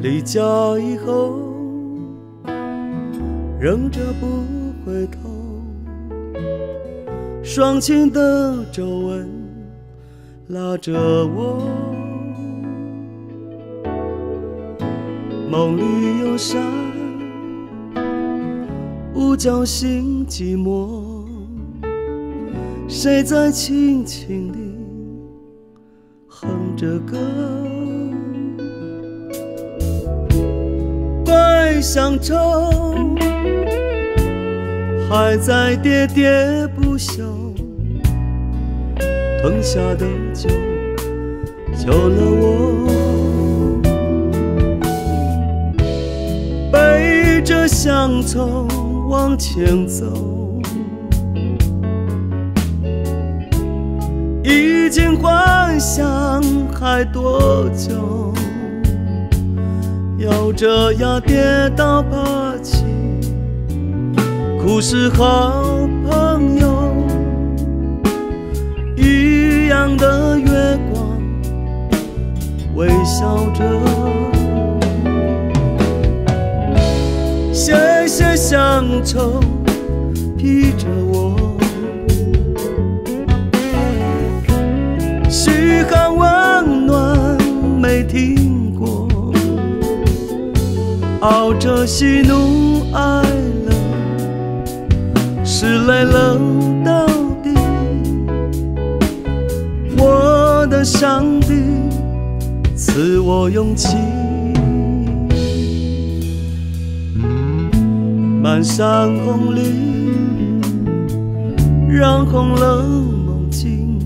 离家以后忍着不回头双亲的皱纹拉着我。梦里有山五角星寂寞。谁在轻轻地哼着歌？怪乡愁还在喋喋不休，吞下的酒救了我，背着乡愁往前走，已经幻想还多久？咬着牙跌倒爬起，哭是好朋友，一样的月光，微笑着。谢谢乡愁披着熬着喜怒哀乐，是泪流到底。我的上帝赐我勇气，满山红绿，染红了梦境，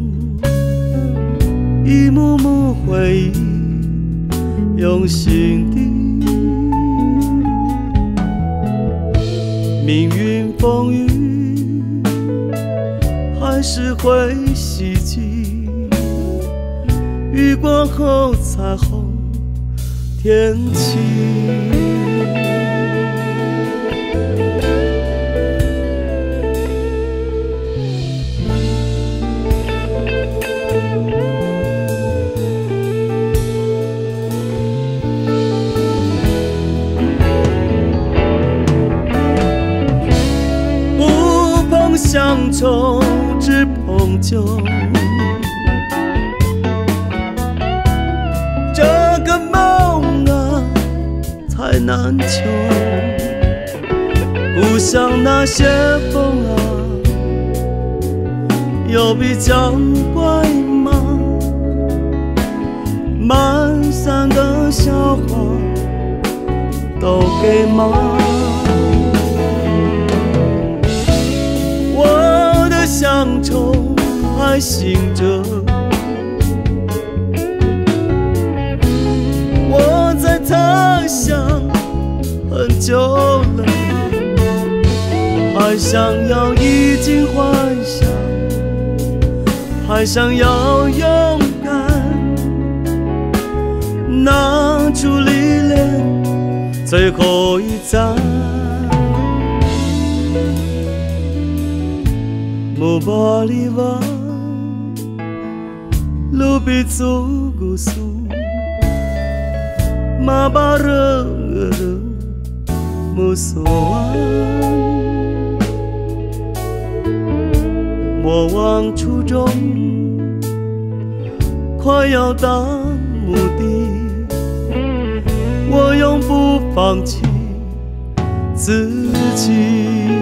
一幕幕回忆用心底。命运风雨还是会袭击，雨过后彩虹天晴。乡愁，只碰酒。这个梦啊，太难求。故乡那些风啊，有比较怪吗？满山的小花都给妈。乡愁还醒着，我在他乡很久了，还想要衣锦还乡，还想要勇敢，拿出历练最后一站。木巴里瓦，路比祖古苏，马巴热热木索湾，莫忘初衷，快要到目的，我永不放弃自己。